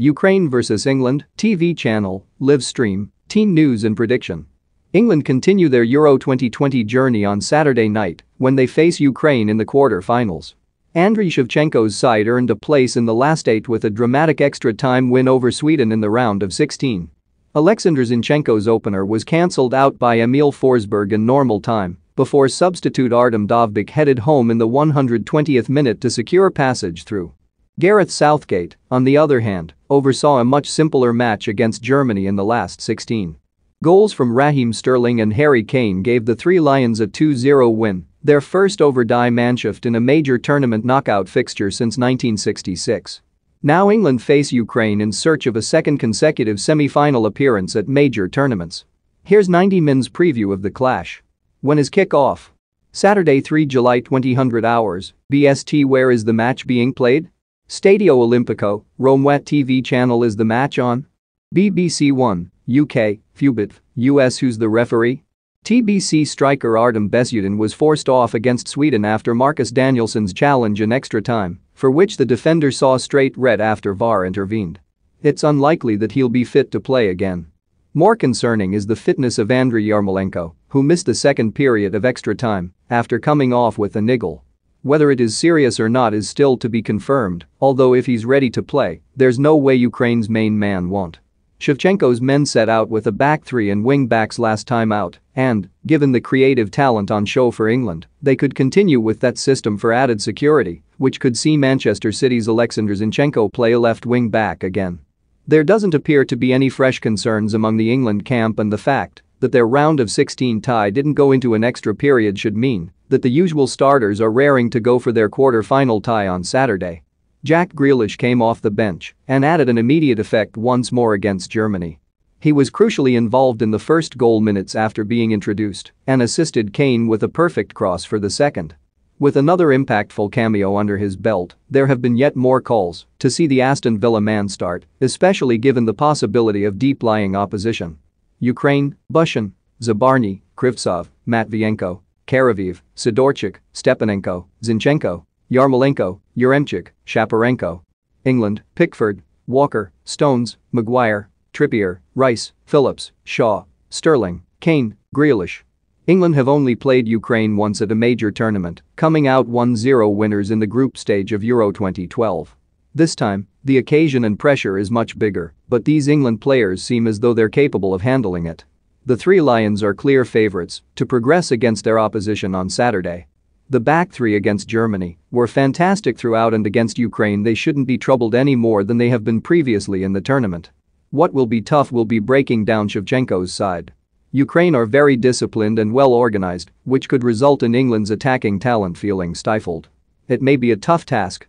Ukraine vs England, TV channel, live stream, team news and prediction. England continue their Euro 2020 journey on Saturday night when they face Ukraine in the quarter-finals. Andriy Shevchenko's side earned a place in the last eight with a dramatic extra-time win over Sweden in the round of 16. Alexander Zinchenko's opener was cancelled out by Emil Forsberg in normal time before substitute Artem Dovbyk headed home in the 120th minute to secure passage through. Gareth Southgate, on the other hand, oversaw a much simpler match against Germany in the last 16. Goals from Raheem Sterling and Harry Kane gave the Three Lions a 2-0 win, their first over Die Mannschaft in a major tournament knockout fixture since 1966. Now England face Ukraine in search of a second consecutive semi-final appearance at major tournaments. Here's 90min's preview of the clash. When is kick-off? Saturday 3 July 2000 hours, BST Where is the match being played? Stadio Olimpico, Rome Wet TV channel is the match on? BBC One, UK, Fubit, US Who's the referee? TBC striker Artem Besedin was forced off against Sweden after Marcus Danielson's challenge in extra time, for which the defender saw straight red after VAR intervened. It's unlikely that he'll be fit to play again. More concerning is the fitness of Andriy Yarmolenko, who missed the second period of extra time after coming off with a niggle. Whether it is serious or not is still to be confirmed, although if he's ready to play, there's no way Ukraine's main man won't. Shevchenko's men set out with a back three and wing backs last time out, and, given the creative talent on show for England, they could continue with that system for added security, which could see Manchester City's Alexander Zinchenko play a left wing back again. There doesn't appear to be any fresh concerns among the England camp and the fact that their round of 16 tie didn't go into an extra period should mean that the usual starters are raring to go for their quarter-final tie on Saturday. Jack Grealish came off the bench and added an immediate effect once more against Germany. He was crucially involved in the first goal minutes after being introduced and assisted Kane with a perfect cross for the second. With another impactful cameo under his belt, there have been yet more calls to see the Aston Villa man start, especially given the possibility of deep-lying opposition. Ukraine, Bushchan, Zabarny, Krivtsov, Matvienko, Karavaev, Sidorchuk, Stepanenko, Zinchenko, Yarmolenko, Yaremchuk, Shaparenko. England, Pickford, Walker, Stones, Maguire, Trippier, Rice, Phillips, Shaw, Sterling, Kane, Grealish. England have only played Ukraine once at a major tournament, coming out 1-0 winners in the group stage of Euro 2012. This time, the occasion and pressure is much bigger, but these England players seem as though they're capable of handling it. The Three Lions are clear favourites to progress against their opposition on Saturday. The back three against Germany were fantastic throughout and against Ukraine they shouldn't be troubled any more than they have been previously in the tournament. What will be tough will be breaking down Shevchenko's side. Ukraine are very disciplined and well organized, which could result in England's attacking talent feeling stifled. It may be a tough task,